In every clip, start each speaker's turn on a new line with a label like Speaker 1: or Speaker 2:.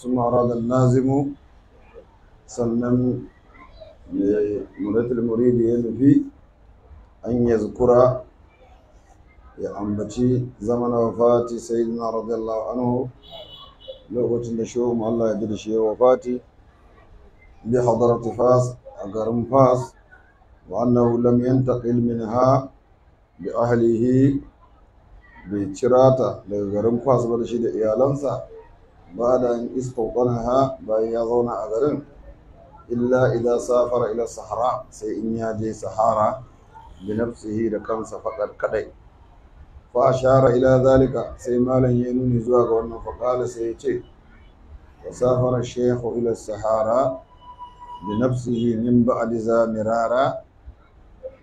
Speaker 1: sun ma'aradar nazimu sannan muratul muridi ya nufi an ya zukura ya ambaci zaman wafati sayyidina radiyallahu anhu lokacin da shehu Allah ya ji da shehu wafati bi hadarati fas a garin fas wa annahu lam yantaqil minha bi ahlihi bai cirata daga garin fas ba da shi da iyalansa ba da in istauqanaha bayan ya zauna a garin illa idan safara ila sahara sai in ya je sahara bi nafsihi da kansa faɗar kadai fa ashara ila zalika sai malam ya nuni zuwa ga wannan faqala sai ya ce wa safara shaykhu ila sahara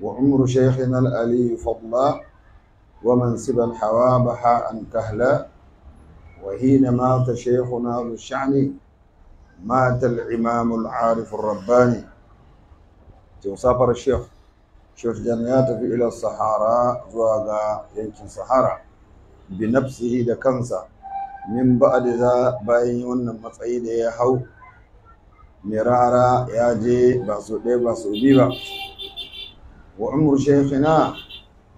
Speaker 1: wa umru shaykhina al-ali wa mansiban hawabaha an kahla وحين مات شيخنا ذو الشعن مات الإمام العارف الرباني وسافر الشيخ شيخ جنيات في إلى الصحراء زواغا يمكن صحراء بنفسه دكنسا من بعد ذا باين wannan matsayi da ya hau mirara ya je ba su ɗaya ba su biyu ba wa umar shekina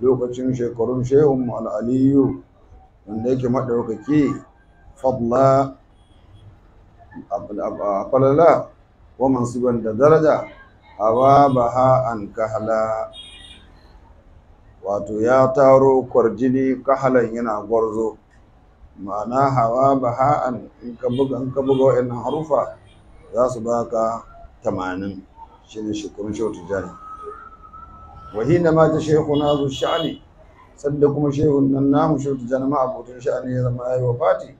Speaker 1: lokacin shekarun shehun al'aliyu wanda yake maɗaukaki mansuban da daraja hawa baha an kahala wato ya taro kwarjini kahalan yana gwarzo ma'ana hawa baha an in ka buga in ka harufa za su baka tamanin shi ne shekarun shautu jani wahina ma ta shekuna zu sha'ani sanda kuma shehun nan namu abotin sha'ani ya zama ya yi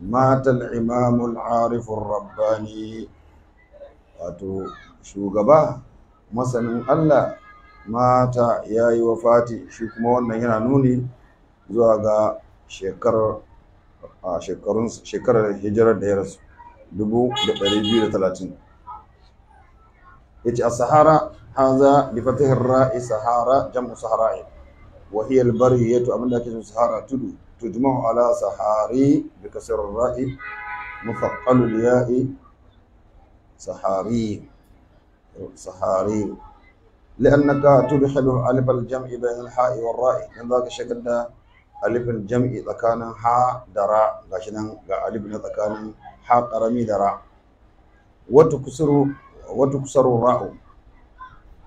Speaker 1: mata al'imamul arifin rabbani wato shugaba masanin Allah mata ya yi wa fati shi kuma wannan yana nuni zuwa ga shekarar hijirar da ya rasu 2,230 ya ce a sahara haza bi fatihin ra'i sahara jam'u sahara'i wahiyar bari ya to abin da ake sahara tudu تجمع على سحاري بكسر الراء مثقل الياء سحاري سحاري لأنك تدخل ألف الجمع بين الحاء والراء من ذاك الشكل ده ألف الجمع إذا كان حاء دراء غاشنا ألف إذا كان حاء قرمي دراء وتكسر وتكسر الراء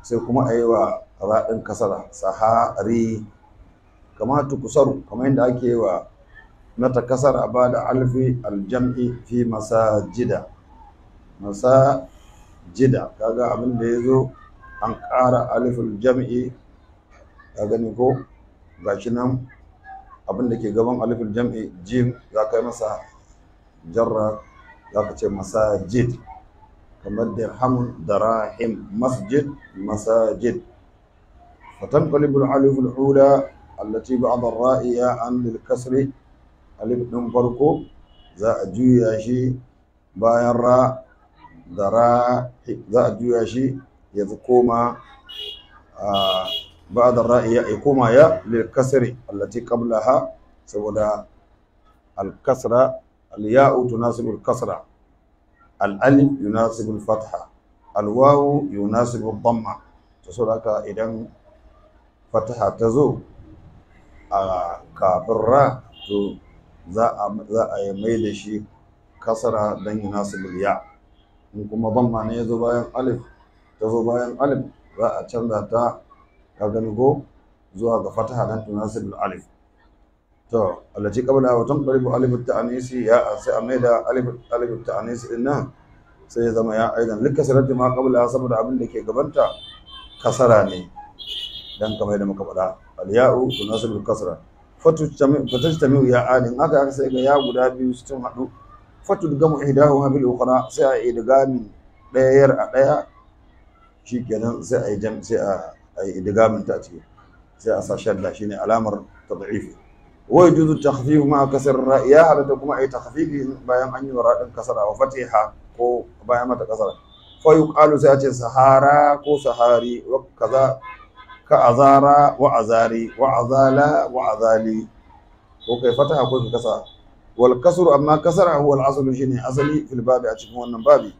Speaker 1: سيكون أيوة راء كسر سحاري kamatu kusaru kamar yadda ake wa mata ƙasar a ba da alfi aljam'i fi masajida. Masajida kaga abin da ya zo an ƙara alifin jam'i ka gani ko? Gashi nan abin da ke gaban alifin jam'i jim za ka yi masa jarra za ka ce masajid. Kamar dirhamun darahim masjid masajid. Fatan kalibul alifin hula allati ba'd ar-ra'iya an lil kasri alif din farko za a juya shi bayan ra da ra za a juya shi ya koma ba'd ar-ra'iya ya koma ya lil kasri allati qablaha saboda al-kasra al-ya'u tunasibu al-kasra al-alif fatha ta zo a kafin ra to za a yi mai da shi kasara don yi nasu bilya in kuma ban ma ne ya zo bayan alif ta zo bayan alif za a canza ta ga gani zuwa ga fataha don su bil alif. To allaci kabla wa tun ɗari alif ta'anisi ya sai a mai da alif ta'anisi ɗin nan sai ya zama ya aidan. Likasarati ma kabla saboda abin da ke gabanta kasara ne dan kamar da muka faɗa. Al-ya'u tunasibul kasra fatujtami'u ya adin haka aka sai ga ya guda biyu su tun haɗu fatudgamu ihdahuma bil ukhra sai a idgamin ɗayar a ɗaya shikenan sai a jam sai a yi idgamin ta ce sai a sa shadda shine alamar tad'ifi. Wa yajuzu takhfifu ma ƙasar ra ya halatta kuma ai takhfifi bayan an yi wa radin kasara wa fatiha ko bayan mata kasara fa yuqalu sai a ce sahara ko sahari wa kaza ka azara wa azari wa azala wa azali. Ko kai fataha ko ka kasa wal kasru amma kasara huwa al aslu shine asali fil babi a cikin wannan babi.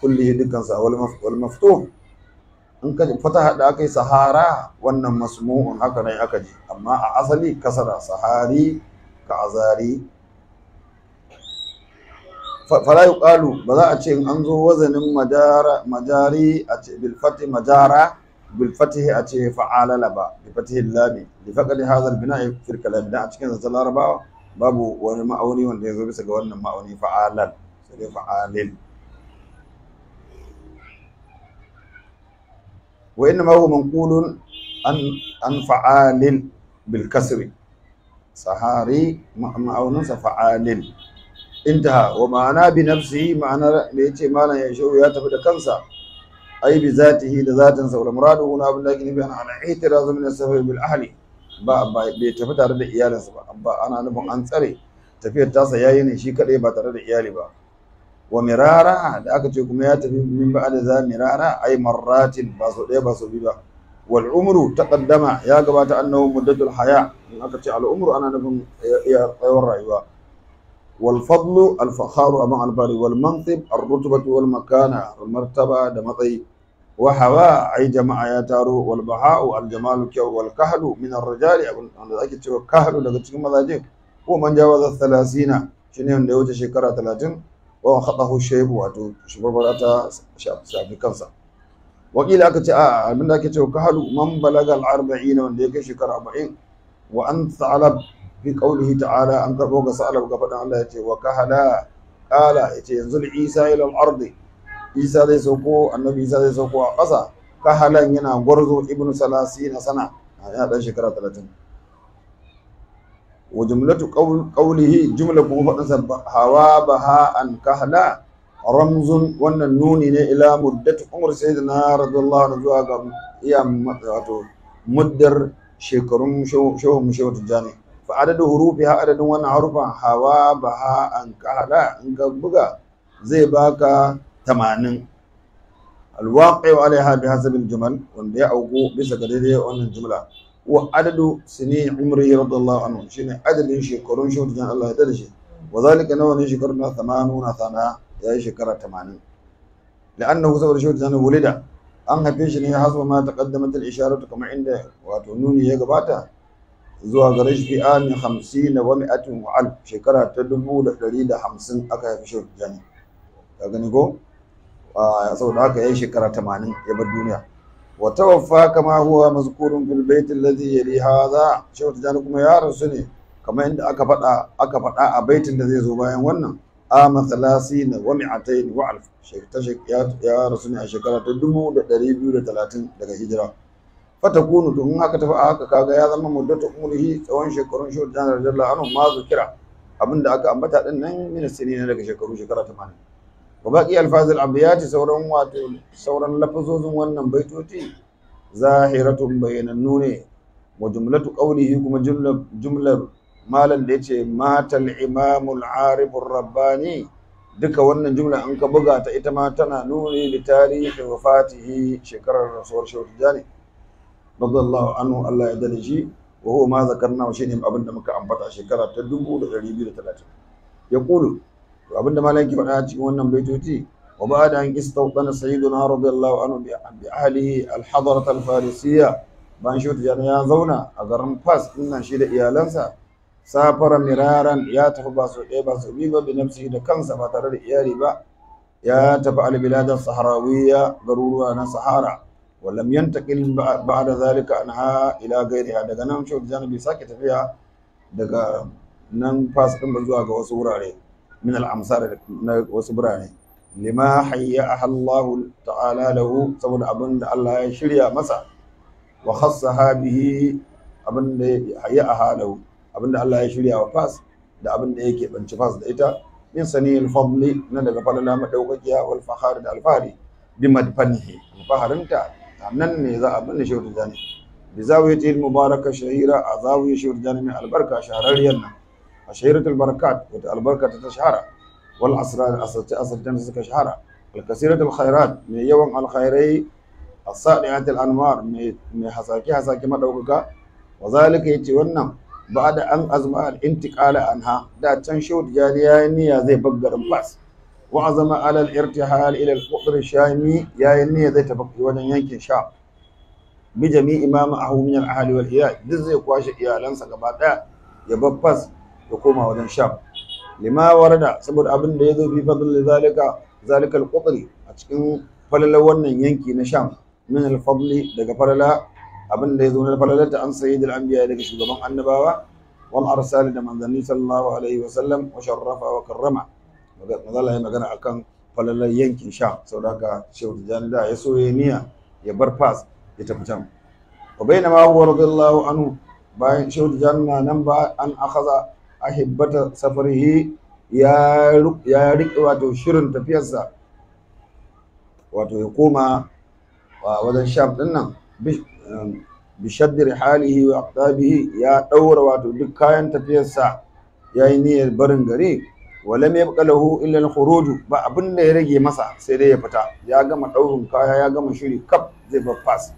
Speaker 1: Kullihi dukkan sa wal maf- wal maftuh. In ka fataha da aka yi sahara wannan masmu'un haka ne aka ji. Amma a asali kasara sahari ka azari. Fa- fala yuqalu ba za a ce in an zo wazanin majara majari a ce bil fati majara bil fatihi a ce fa'alala ba bi fatihi lami li faqad hadha al bina'i fil kalam da a cikin zancen larabawa babu wani ma'auni wanda ya zo bisa ga wannan ma'auni fa'alal sai dai fa'alil وإنما هو منقول عن عن فعال بالكسر صحاري معونس فعال انتهى ومعنى بنفسه معنى ليتي ما لا يشو يا تفد كنسا أي بذاته لذاته والمراد هنا بالله بأن على اعتراض من السفر بالأهل ba ba bai tafi tare da iyalinsa ba ba ana nufin an tsare tafiyar tasa yayi ne shi kadai ba tare da iyali ba wa mirara da aka ce kuma ya tafi min ba da za mirara ai marratin ba so ɗaya ba so biyu ba wal umru taqaddama ya gabata annahu muddatul haya in aka ce al umru ana nufin ya tsayawar rayuwa wal fadlu al fakharu aman al bari wal mansib ar rutbatu wal makana al martaba da matsayi wa hawa ai jama'a ya taro wal baha'u al jamalu kyau wal kahlu min ar rijali abin da ake cewa kahlu daga cikin mazaje ko man jawaza 30 shine wanda ya wuce shekara 30 wa khadahu shaybu wato shubarbara ta shafi kansa wakila aka ce a abin da ake cewa kahalu man balaga al-arba'ina wanda ya kai shekara 40 wa an sa'alab fi qawlihi ta'ala an karbo ga sa'alab ga fadan Allah ya ce wa kahala qala ya ce yanzu Isa ila al-ard Isa zai sauko annabi Isa zai sauko a ƙasa. Kahalan yana gwarzo ibnu salasina sana yana dan shekara 30 wa jumlatu qawlihi jumla kuma sa hawa baha an kahla ramzun wannan nuni ne ila muddatu umar sayyidina radiyallahu anhu zuwa ga iya wato muddar shekarun shehun shehu tijjani. Fa adadu hurufiha adadin wannan harufa hawa baha an kahla in ka buga zai baka 80 alwaqi alaiha bi hasabil jumal wanda ya auku bisa ga daidai wannan jumla. Wa adadu sini umri radiyallahu anhu shine adadin shekarun shi wajen Allah ya tada shi. Wa zalika nawa ne shekarun na 80 sana ya yi shekara 80 la'annahu saboda shi wajen wulida an haife shi ne hasba ma taqaddamat al-isharatu kamar inda wato nuni ya gabata zuwa ga rashfi fi amin hamsin na wani atin wa'an shekara ta dubu da ɗari da hamsin aka haifi shi jani ka gani ko? A saboda haka ya yi shekara tamanin ya bar duniya. Wa tawaffa kama huwa mazkurun fil bait alladhi yali hadha. Shehu jani kuma ya rasu ne kamar yadda aka faɗa aka faɗa a baitin da zai zo bayan wannan. Ama thalathina wa mi'atayn wa alf ya rasu ne a shekara ta dubu da ɗari biyu da talatin daga hijira. fatakunu to in aka tafi a haka kaga ya zama muddatu umrihi tsawon shekarun shi da radiyallahu anhu ma zikira abin da aka ambata ɗin nan min sinina daga shekaru shekara 80 wa baqi alfaz abiyat sauran wato sauran lafazozin wannan baitoti zahiratun bayanannu ne. Wa jumlatu qawlihi kuma jumlar jumlar malan da ya ce matal imamul aribur rabbani. Duka wannan jumla an ka buga ta ita ma tana nuni da tarihi wafatihi shekarar rasuwar shautu jani radiyallahu anhu Allah ya daɗe shi. Wa huwa ma zakarna shine abin da muka ambata shekara ta 1230 yaqulu to abin da malam ki faɗa cikin wannan baitoci wa ba'da an istawdana sayyiduna radiyallahu anhu bi ahlihi al-hadarat al-farisiyya ban shi ya zauna a garin Fas ɗin nan shi da iyalansa safara miraran ya tafi ba su ɗaya ba su biyu ba bi nafsihi da kansa ba tare da iyali ba. Ya tafi al-bilad as-sahrawiyya garuruwa na sahara. ولم ينتقل بعد ذلك عنها الى غيرها daga nan shi bai sake tafiya daga nan fas din ba zuwa ga wasu wurare من الأمصار wasu birane lima hayya Allah ta'ala lahu saboda abin da Allah ya shirya masa wa khassaha bihi abin da hayya lahu abin da Allah ya shirya wa fas da abin da yake banci fas da ita min sani al-fadli na daga falala madaukakiya wal fahar da alfahari bi madfanihi alfaharinta nan ne za a binne shehu tijani bi zawiyati al-mubaraka shahira a zawiya shehu tijani mai albarka shahararriyar nan أشهرة البركات البركة تشهر والأسرار أسرت أسرت سك شهر الكثيرة الخيرات من يوم الخيري الصالحات الأنوار من حساكي حساكي ما دوكا وذلك يتي ونم ba da an azma al-intiqala anha da can shehu tijani ya yi niyya zai bar garin fas wa azama ala al-irtihal ila al-qutr shami ya yi niyya zai tafi wajen yankin sha bi jami'i ma ma'ahu min al-ahli wal iyal duk zai kwashe iyalansa gaba ɗaya ya bar fas ya koma wajen sham lima warada saboda abin da ya zo fi fadl zalika zalika al-qutr a cikin falalar wannan yanki na sham min al-fadli daga falala abin da ya zo na falalata an sayi da anbiya daga shugaban annabawa wal arsali da manzanni sallallahu alaihi wa wa sharrafa wa karrama mazala ya magana akan falalar yankin sha sau da haka shehu tijjani da ya so ya niyya ya bar fas ya tafi can wa bayna ma huwa radiyallahu anhu bayan shehu tijjani na nan ba an akhadha ahibbata safarihi ya ya riƙe wato shirin tafiyarsa wato ya koma wajen sham ɗin nan. Bishaddir halihi wa aqtabihi ya daura wato duk kayan tafiyarsa yayi niyyar barin gari. Walam yabqa lahu illa al-khuruj ba abin da ya rage masa sai dai ya fita. Ya gama daurin kaya ya gama shiri kaf zai bar fas.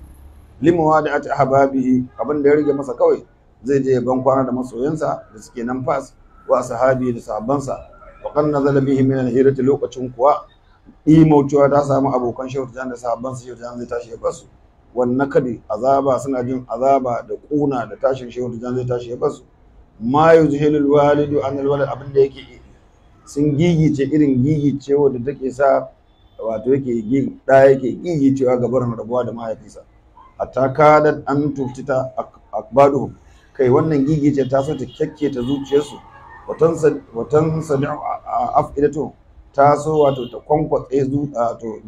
Speaker 1: Limawada'at ahbabihi abin da ya rage masa kawai zai je ban kwana da masoyansa da suke nan fas wa sahabi da sahabbansa. Wa kan nazala bihi min al-hirati lokacin kuwa imaucewa ta samu abokan shehu da sahabbansa shehu zai tashi ya ba su. Wannan kadi azaba suna jin azaba da kuna da tashin da zai tashi ya ba su. Ma yuzhilul walidu an alwalad abin da yake sun gigice irin gigice wanda take sa wato yake da yake gigicewa ga barin rabuwa da mahaifinsa. Hatta kadat an tuftita akbaduhum kai wannan gigice ta so ta kyakketa zuciyarsu. Watan sami'u afidatu. Ta so wato ta kwankwatse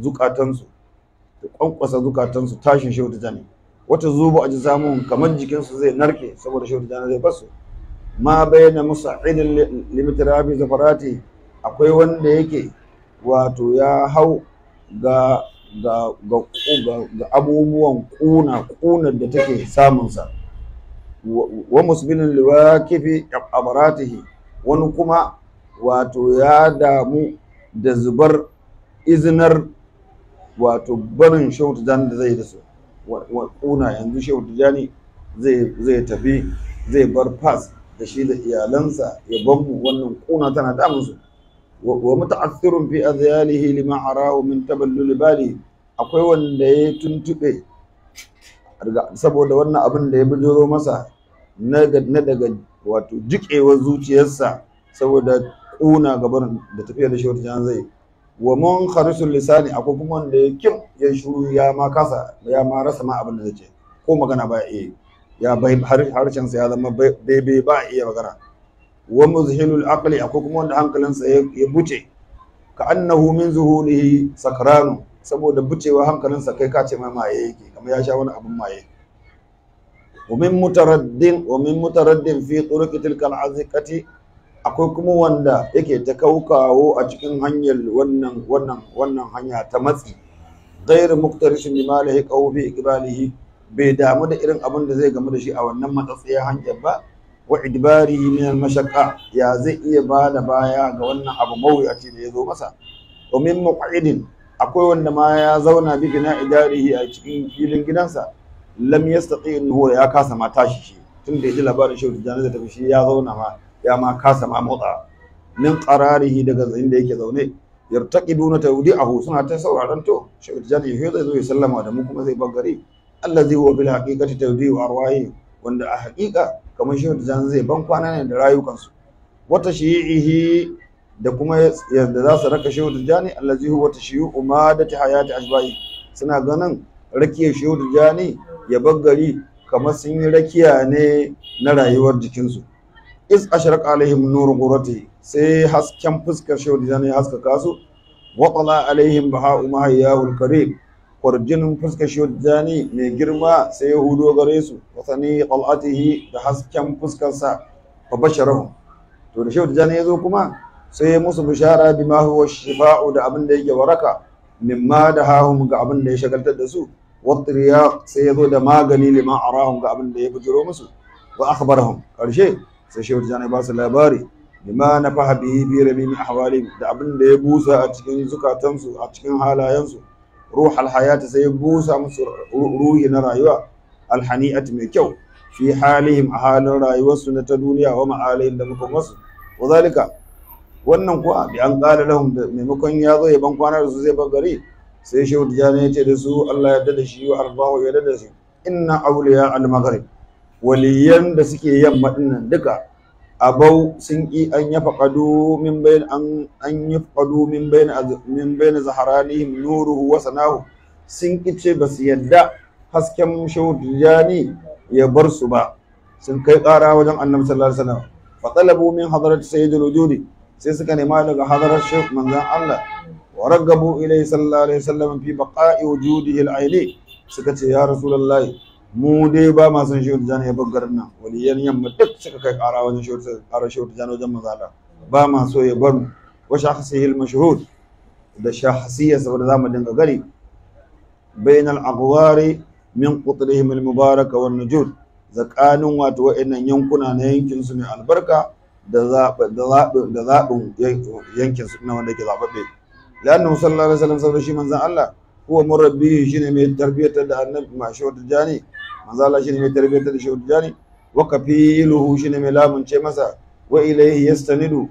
Speaker 1: zukatansu. Ta kwankwasa zukatansu. Tashin shehu tijani wata zuba a ji samun kamar jikinsu zai narke saboda shehu tijani zai ba su. Ma bayyana musa'idin limitirafi zafarati. Akwai wanda yake wato ya hau ga ga ga abubuwan kuna kunar da take samunsa. Wa musbilin liwakifi abaratihi wani kuma wato ya damu da zubar izinar wato barin shehu tijjani da zai da su. Kuna yanzu shehu tijjani zai tafi zai bar fas da shi da iyalansa ya mu wannan kuna tana damun muta'athirun fi azyalihi lima arahu min taballul bali. Akwai wanda ya tuntube saboda wannan abin da ya bijiro masa na daga wato jikewar zuciyarsa saboda kuna gaban da tafiya da shehu tijjani zai. Wa mun kharisul lisani akwai kuma wanda ya kim ya shuru ya ma kasa ya ma rasa ma abin da zai ce. Ko magana ba iya ya bai harshen sa ya zama daidai ba iya magana. Wa muzhilul aqli akwai kuma wanda hankalinsa ya buce. Ka annahu min zuhulihi sakranu saboda bucewa hankalinsa kai ka ce mai maye yake kamar ya sha wani abin maye. Wa min mutaraddin wa min mutaraddin fi turuqi tilka al'aziqati akwai kuma wanda yake ta kaukawo a cikin hanyar wannan wannan wannan hanya ta matsi. Ghairu muqtarishin bima lahi qawfi iqbalihi bai damu da irin abin da zai gamu da shi a wannan matsatsiyar hanyar ba wa idbarihi min al mashaqqa ya zai iya ba da baya ga wannan abu mawuyaci da ya zo masa wa min muqidin akwai wanda ma ya zauna bi bina idarihi a cikin filin gidansa lam yastati innahu ya kasa ma tashi shi tun da ya ji labarin shehu tijjani da tafi shi ya zauna ma ya ma kasa ma motsa min qararihi daga inda yake zaune yartaqibuna tawdi'ahu suna ta sauraron to shehu tijjani ya zai zo ya sallama da mu kuma zai bar gari allazi huwa bil haqiqati tawdi'u arwahi wanda a haqiqa kamar shehu tijjani zai ban kwana ne da rayukansu. Wata shi'ihi da kuma yadda za su raka shehu tijjani allazi huwa tashiyu umadati hayati ashbahi suna ganin rakiyar shehu tijjani ya bar gari kamar sun yi rakiya ne na rayuwar jikinsu. Is ashraq alaihim nuru qurati sai hasken fuskar shehu tijjani ya haskaka su. Wa tala alaihim baha'u mahayyahul karim. Kwarjinin fuskar shehu tijjani mai girma sai ya hudo gare su wa sani qal'atihi da hasken fuskarsa fa basharahum. To da shehu tijjani ya zo kuma sai ya musu bishara bima huwa shifa'u da abin da yake waraka mimma da hahum ga abin da ya shagaltar da su watriya sai ya zo da magani liman arahum ga abin da ya bujiro musu wa akhbarahum. Karshe sai shehu tijjani ba su labari bima na faha bihi bi rabi min ahwali da abin da ya busa a cikin zukatansu a cikin halayensu ruhal hayati sai ya busa musu ruhi na rayuwa alhani'at mai kyau fi halihim a halin rayuwarsu na ta duniya wa ma'alayin da muka wasu wa zalika wannan kuwa bi an qala lahum da maimakon ya zo ya ban kwana da su zai bar gari sai shehu tijani ya ce da su Allah ya yarda da shi wa shi. Inna awliya al maghrib waliyan da suke yamma duka abau sun ƙi an ya faƙadu min bayan an an yi faƙadu min bayan min bayan zaharanihim nuruhu wa sanahu. Sun ƙi ce ba su yadda hasken shehu tijani ya bar su ba. Sun kai ƙara wajen annabi sallallahu alaihi wasallam. Fa talabu min hadarat sayyidul wujudi. Sai suka nema daga hadarar shehu manzon Allah. Wa ragabu ilayhi sallallahu alaihi wasallam fi baqa'i wujudihi al-aini suka ce ya rasulullahi mu dai ba ma son shehu tijjani ya bar nan. Waliyan yamma duk suka kai ƙara wajen shehu tijjani wajen mazala ba ma so ya bar mu. Wa shakhsihi al-mashhud da shakhsiyya saboda za mu dinga gari bain al-aqwari min qutrihim al-mubaraka wan nujud zakanin wato wa'annan yankuna na yankin su ne albarka da zaɓin da zaɓin yankin su na wanda ke zaɓaɓɓe. Lannahu sallallahu alaihi wasallam saboda shi manzon Allah huwa murabbihi shine mai tarbiyatar da annabi ma shehu tijjani. Manzo Allah shine mai tarbiyatar da shehu tijjani wa kafiluhu shine mai lamunce masa wa ilayhi yastanidu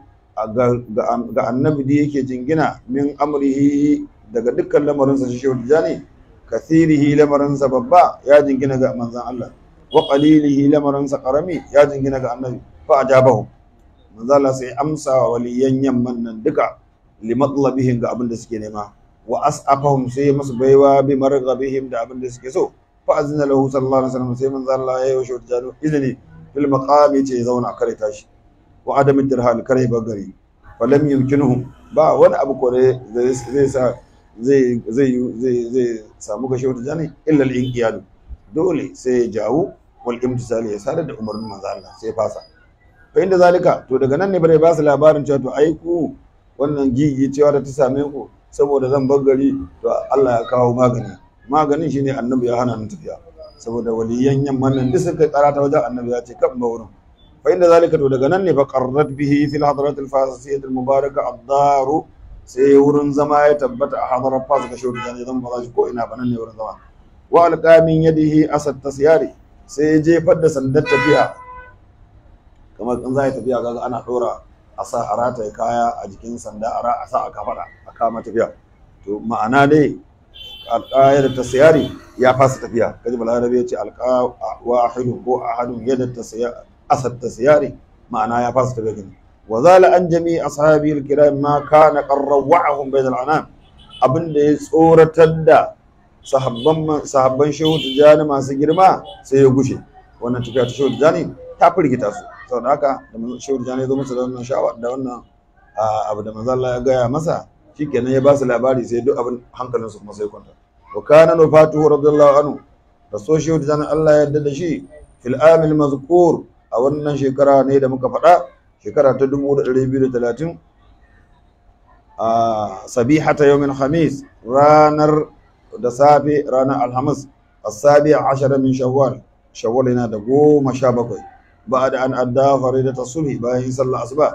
Speaker 1: ga annabi da yake jingina min amrihi daga dukkan lamarinsa shi shehu tijjani kathirihi lamarinsa babba ya jingina ga manzon Allah wa qalilihi lamarinsa ƙarami ya jingina ga annabi fa ajabahu manzo Allah sai amsa wa waliyan yamman nan duka li matlabihim ga abin da suke nema wa as'afahum sai masu baiwa bi marghabihim da abin da suke so. Fa azina lahu sallallahu alaihi wasallam sai manzo Allah ya yi shi izini fil maqami ce zauna kare tashi wa adam dirhal kare bagari fa lam yumkinuhum ba wani abu ko zai sa zai zai zai samu ga shehu jani illa al inqiyad dole sai ya jawo wal imtisali ya sadar da umarnin manzo Allah sai fasa. Fa inda zalika to daga nan ne bare ba su labarin cewa to ai ku wannan gigi cewa da ta same ku saboda zan bar gari to Allah ya kawo magani. Maganin shine annabi ya hana ni tafiya. Saboda waliyan yamman nan duk suka karata wajen annabi ya ce kan ba wurin. Fa inda zalika to daga nan ne fa qarrat bihi fil hadrat al fasiyat al mubaraka ad-daru sai wurin zama ya tabbata a hadarar fas ga shehu da zan ba shi ko ina ba nan ne wurin zama. Wa alqamin yadihi asad tasyari sai ya jefar da sandar tafiya. Kamar in za ya tafiya kaga ana dora a sa a rataye kaya a jikin sanda a sa a kafada a kama tafiya. To ma'ana dai alƙayar ta sayari ya fasa tafiya. Kaji balarabe ya ce alƙa wahidun ko ahadun yadda ta saya asad ta sayari ma'ana ya fasa tafiya gani wa zala an jami ashabi alkiram ma kana qarrawahum bainal anam. Abin da ya tsoratar da sahabban sahabban shehu tijani masu girma sai ya gushe. Wannan tafiya ta shehu tijani ta firgita su. Saboda haka da shehu tijani ya zo masa da wannan shawar da wannan abu da manzo Allah ya gaya masa shikenan ya ba su labari sai duk abin hankalinsu kuma sai kwanta wa kana nufatuhu radiyallahu anhu da so shi da Allah ya yarda da shi fil amil mazkur a wannan shekara ne da muka faɗa shekara ta 1230 a sabihata yawmin khamis ranar da safe ranar alhamis as-sabi ashara min shawwal shawwal yana da goma sha bakwai بعد أن أدى فريدة الصبح باين صلى الأصبح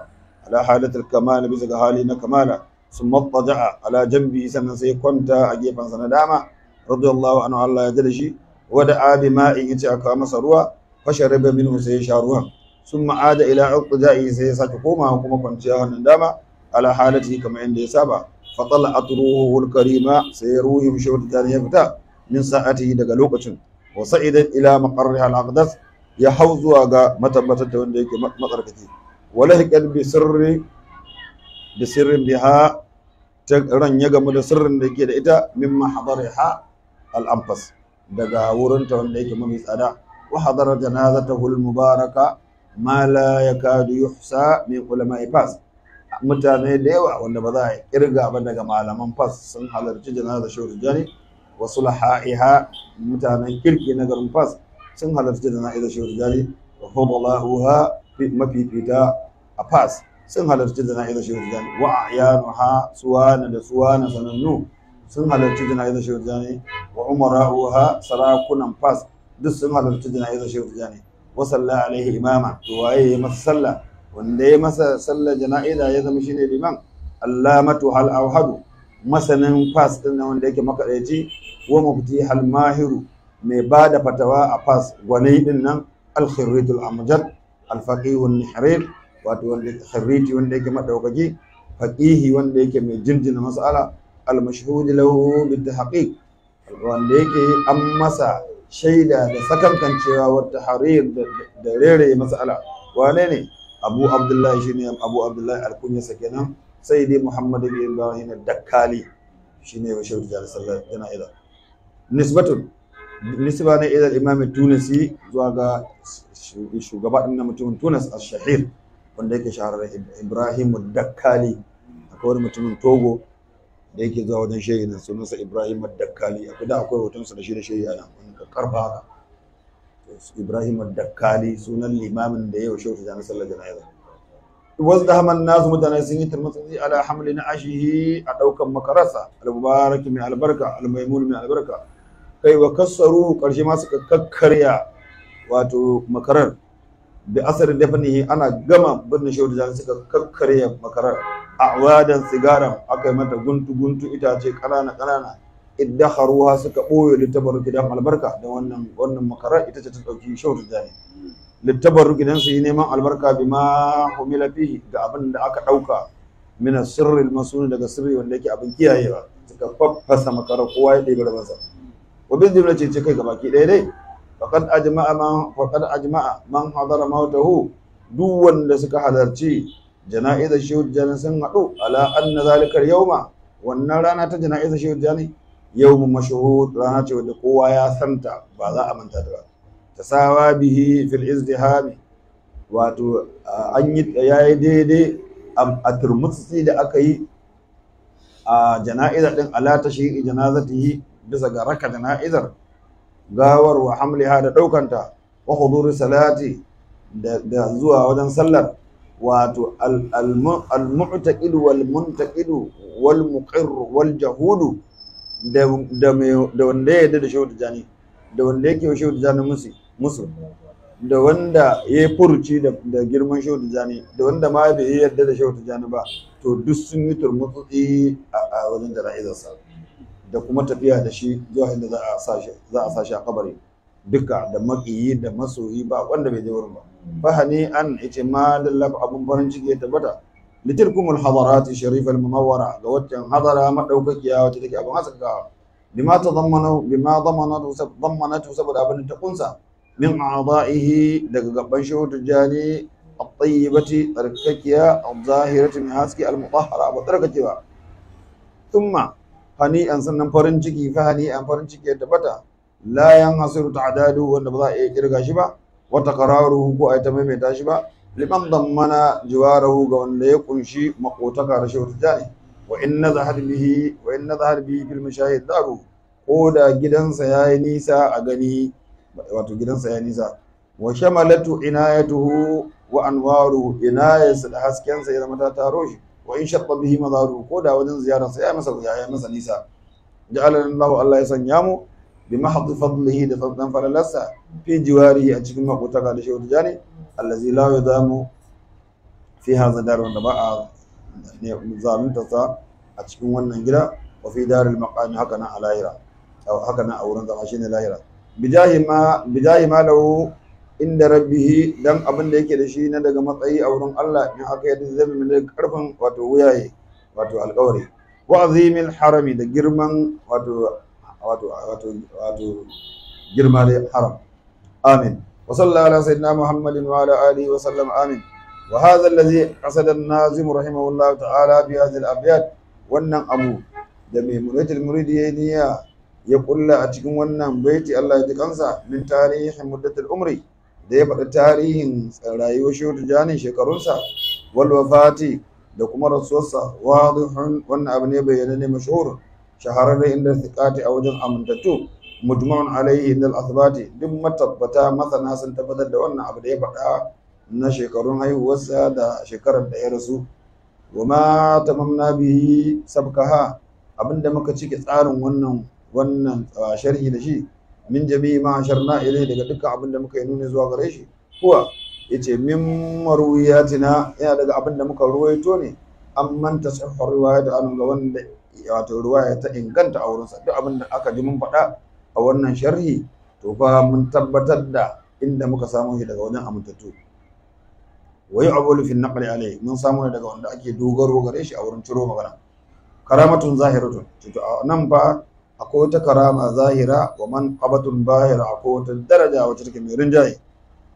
Speaker 1: على حالة الكمال بزق حالنا كمالا summa taja'a ala jambi sannan sai kwanta a gefensa na dama radiyallahu anhu Allah ya da shi wada abi ma'in ya ce aka masa ruwa fashe rabe minhu sai ya sha ruwa summa ada ila uqda'i sai ya sake komawa kuma kwanciya hannun dama ala halati kamar yadda ya saba fa tala'at ruhuhu al-karima sai ruhi mishi wata ya fita min sa'atihi daga lokacin wa sa'idan ila maqarriha al-aqdas ya hau zuwa ga matabbatar da wanda yake matsarkake wala hiqal bi sirri bi biha ran ya gamu da sirrin da yake da ita mimma hadariha al anfas daga wurin ta wanda yake mai tsada. Wa hadara janazatahu al mubaraka ma la yakadu yuhsa min ulama'i fas. Mutane da yawa wanda ba za a ƙirga ba daga malaman fas sun halarci janazar shehu jani wa sulha'iha mutanen kirki na garin fas sun halarci da na'izar shehu tijjani wa fadalahuha mafifita a fas. Sun halarci da na'izar shehu tijjani. Wa ayanuha suwana da suwana sanannu sun halarci da na'izar shehu tijjani. Wa umara'uha sarakunan fas duk sun halarci da na'izar shehu tijjani. Wa salla alaihi imama to waye ya masa sallah wanda ya masa sallar jana'iza ya zama shine liman. Allamatu hal awhadu masanin fas din wanda yake makadaici wa mufti hal mahiru mai ba da fatawa a fas gwanai ɗin nan al-khirrit al-amjad al-faqih an-nihrir. Wato wanda khirriti wanda yake madaukaki faqihi wanda yake mai jinjina mas'ala al-mashhud lahu bit-tahqiq wanda yake an masa shaida da sakankancewa wata harir da rere mas'ala. Wane ne? Abu abdullahi shine abu abdullahi al-kunyasa kenan sai dai muhammad bin ibrahim ad-dakkali shine wa shehu da sallallahu alaihi wasallam nisbatun nisba ne ila imam tunisi zuwa ga shugaba din na mutumin tunis al-shahir. wanda yake shahararren ibrahim ad-dakkali akwai wani mutumin togo da yake zuwa wajen shehi na sunansa ibrahim ad-dakkali akwai da akwai hotonsa da shi da shehi a wani karfa haka ibrahim ad-dakkali sunan limamin da yau shehu da sallallahu alaihi wasallam وازدهم الناس متنا سنين المسجد على حمل نعشه أدوكا مكرسة المبارك من البركة الميمون من البركة كي وكسروا قرش ما ككريا واتو مكرر bi asarin dafnihi ana gama birnin shehu tijjani suka kakkarya makarar. Awadan sigaran aka yi mata guntu guntu itace ƙanana idda haruwa suka ɓoye littabarruki dan albarka da wannan wannan makarar ita ce ta ɗauki shehu tijjani. Littabarruki dan su yi neman albarka bi ma humila fihi ga abin da aka ɗauka mina sirri masuni daga sirri wanda yake abin kiyayewa. Suka faffasa makarar kowa ya ɗebi rabansa wa bin jimla ce ce kai gabaki ɗaya dai. Faqad ajma'a man faqad ajma'a man hadara mautahu duk wanda suka halarci jana'izar shehu jani sun haɗu ala anna zalika yawma wannan rana ta jana'izar shehu jani yawmun mashhud rana ce wanda kowa ya santa ba za a manta da ba. Tasawa bihi fil izdihami. Wato an yi yayi daidai a turmutsi da aka yi a jana'izar din ala tashi janazatihi bisa ga raka jana'izar. Gawar wa hamliha da daukanta wa huduri salati da zuwa wajen sallar wato al-mu'taqid wal muntaqid wal muqir wal jahud da da wanda ya yarda da shehu jani da wanda yake shehu jani musu musu da wanda ya yi furuci da girman shehu tijjani da wanda ma bai yarda da shehu tijjani ba to duk sun yi turmutsi a wajen jana'izarsa. Da kuma tafiya da shi zuwa inda za a sa shi a kabari. Duka da makiyi da masoyi ba wanda bai je wurin ba. Fahani an ya ce ma lallafa abun farin ciki ya tabbata. Litilkumul hadarati sharifa al-munawwara ga waccan hadara madaukakiya wacce take abin haskaka. Bima tadammanu bima damanatu damanatu saboda abin ta kunsa. Min a'da'ihi daga gaban shehu tijjani at-tayyibati tsarkakiya al-zahirati min haski al-mutahhara ba tsarkakewa. Thumma hani an sannan farin ciki fa hani an farin ciki ya tabbata la yan hasiru ta'dadu wanda ba za a iya ƙirga shi ba. Wa taqraruhu ko ai ta maimaita shi ba. Liman dammana jiwarahu ga wanda ya ƙunshi makotaka da shehu tijjani wa in nazahar bihi wa in nazahar bihi fil mashahid daru. Ko da gidansa yayi nisa a gani wato gidansa ya nisa. Wa shamalatu inayatuhu wa anwaru inayarsa da haskensa ya zama ta taro shi. Wa in shabba bihi mazaru ko da wajen ziyararsa ya masa ya masa nisa. Ja'alana Allah Allah ya sanya mu bi mahd fadlihi da fadlan falalarsa fi jiwarihi a cikin makotaka da shehu tijani allazi la yudamu fi hadha dar wanda ba a zalunta sa a cikin wannan gida wa fi daril maqami haka nan a lahira haka nan a wurin zama shine lahira. Bijahi ma bijahi ma lahu inda rabbihi dan abin da yake da shi na daga matsayi a wurin Allah in aka yadda zai mai ƙarfin wato wuyaye wato alƙawari. Wa azimil harami da girman wato wato wato wato girma da haram. Amin. Wa sallallahu ala sayyidina muhammadin wa ala alihi wa sallam amin. Wa hadha alladhi qasada an-nazim rahimahullah ta'ala bi hadhihi al-abyat wannan abu da mai muritul muridi ya niyya ya kulla a cikin wannan baiti Allah ya ji kansa min tarihin muddatul umri. Da ya faɗi tarihin rayuwar shehu janin shekarunsa wal wafati da kuma rasuwarsa wadihun wannan abu ne bayyana ne mashhur shahararre inda thiqati a wajen amintattu mujma'un alaihi inda al-athbati duk matabbata masana sun tabbatar da wannan abu da ya faɗa na shekarun haihuwarsa da shekarar da ya rasu. Wa ma tamamna bihi sabkaha abin da muka cike tsarin wannan wannan sharhi da shi min jami'i ma sharna ilai daga dukkan abin da muka yi nuni zuwa gare shi. Kuwa ya ce min marwiyatina yana daga abin da muka ruwaito ne an manta sahihar riwaya da an ga wanda wato riwaya ta inganta a wurinsa. Duk abin da aka ji mun faɗa a wannan sharhi to fa mun tabbatar da inda muka samu shi daga wajen amintattu. Wa yu'awwalu fi naqli alayhi mun samu ne daga wanda ake dogaro gare shi a wurin ciro magana. Karamatun zahiratun to nan fa akwai wata karama zahira wa man qabatun bahira akwai wata daraja wacce take mai rinjaye.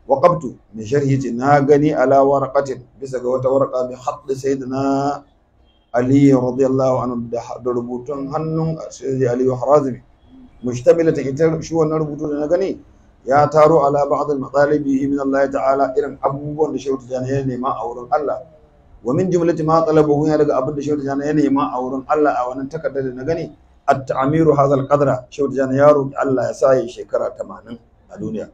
Speaker 1: Wa qabtu mai sharhi ce na gani ala warqatin bisa ga wata warqa bi hadd sayyidina ali radiyallahu anhu da rubutun hannun sayyidi ali harazimi. Mushtamilatan ita shi wannan rubutu da na gani ya taro ala ba'd al-matalibi min Allah ta'ala irin abubuwan da shehu tijani ya nema a wurin Allah. Wa min jumlati ma talabahu ya daga abin da shehu tijani ya nema a wurin Allah a wannan takardar da na gani at-ta'miru hazal qadra shehu jan ya roki Allah ya sa yi shekara 80 a duniya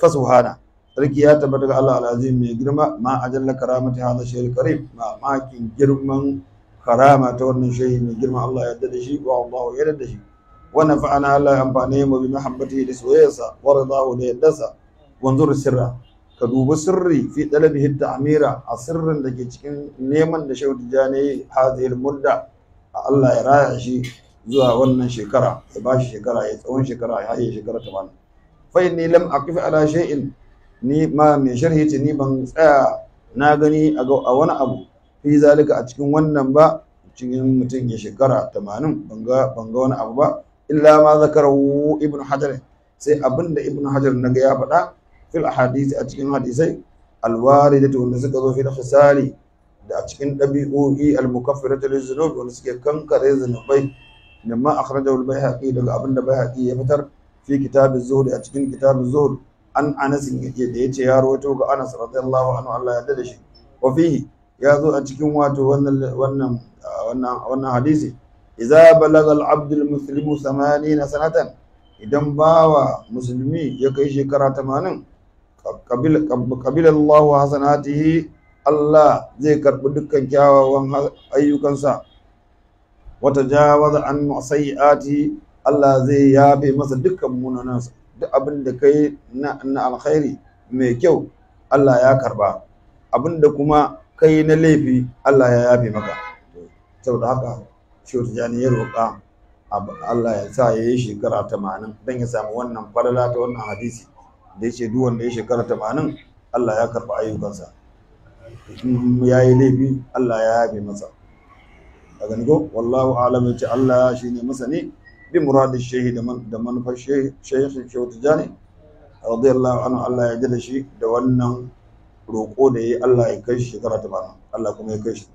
Speaker 1: fa subhana sarki ya tabbata ga Allah al-azim mai girma ma ajalla karamati hadha shaykh karim ma makin girman karama ta wannan shehi mai girma Allah ya yarda da shi wa Allah ya yarda da shi wa nafa'ana Allah ya amfane mu bi mahabbatihi da soyayyarsa wa wanzur sirra ka dubi sirri fi talabihi ta'mira a sirrin da ke cikin neman da shehu tijani hazihil mudda Allah ya raya zuwa wannan shekara ya bashi shekara ya tsawon shekara ya haye shekara 80 fa inni lam aqif ala shay'in ni ma mai sharhi ce ni ban tsaya na gani a wani abu fi zalika a cikin wannan ba cikin mutum ya shekara 80 ban ga wani abu ba illa ma zakarahu ibnu hajar. Sai abin da ibnu hajar na ga ya faɗa fil ahadisi a cikin hadisai alwaridatu wanda suka zo fil khisali da a cikin ɗabi'o'i al-mukaffiratu lizunub wanda suke kankare zunubai mimma akhrajahu al-baihaqi daga abin da baihaqi ya fitar fi kitab az-zuhd a cikin kitab az-zuhd an anas yake da ya ce ya rawaito ga anas radiyallahu anhu Allah ya yarda da shi wa fihi ya zo a cikin wato wannan wannan wannan hadisi idza balaga al-abd al-muslimu 80 sanatan idan bawa musulmi ya kai shekara 80 qabila Allah hasanatihi Allah zai karɓi dukkan kyawawan ayyukansa wata jawaza an sayyiati Allah zai yafe masa dukkan munanansa duk abin da kai na alkhairi mai kyau Allah ya karɓa abin da kuma kai na laifi Allah ya yafe maka saboda haka shehu tijjani ya roƙa Allah ya sa ya yi shekara tamanin don ya samu wannan falala ta wannan hadisi da ya ce duk wanda ya shekara tamanin Allah ya karɓi ayyukansa ya yi laifi Allah ya yabe masa a gani wallahu alam ya ce Allah shi ne masani bi muradin shehi da manufar shehi shehu tijjani radiyallahu anhu Allah ya ji da shi da wannan roƙo da ya yi Allah ya kai shi shekara tamanin Allah kuma ya kai shi.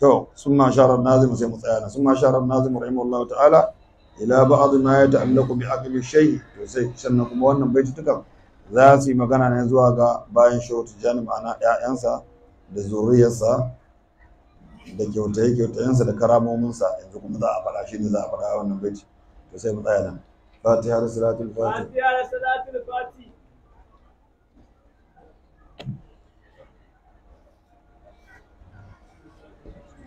Speaker 1: To summa shara nazim sai mu tsaya summa shara nazim rahimahullah ta'ala ila ba'd ma yata'allaqu bi aqli shay. To sai sannan kuma wannan baitutukan za su yi magana ne zuwa ga bayan shehu tijani ma'ana ƴaƴansa da zuriyarsa da kyautaye kyautayensa da karamominsa yanzu kuma za a faɗa shi ne za a faɗa wannan baiti. To sai mu tsaya nan. Fatiha da salatul fatiha
Speaker 2: fatiha da salatul fatiha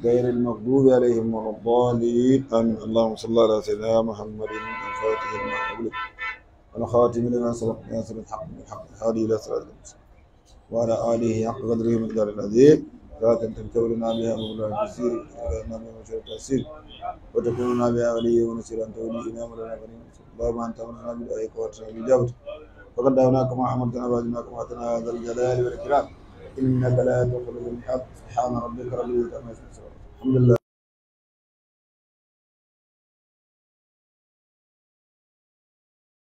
Speaker 1: غير المغضوب عليهم ولا الضالين آمين اللهم صل على سيدنا محمد الفاتح لما والخاتم لما سبق ناصر الحق بالحق الهادي إلى صراط المستقيم وعلى آله حق قدره مقدار العظيم فلا تنتهي كوننا بها مولا التيسير وجعلنا من مشروع التيسير وتكوننا بها وليا ونصيرا انت ولينا مولانا غنيم اللهم أنت امرنا قوات ربي باجابتك فقد دعوناك ما امرتنا وعزمناك واتنا هذا الجلال والإكرام. إنك لا تخرج الحق سبحان ربك رب العزة عما يصفون. الحمد لله.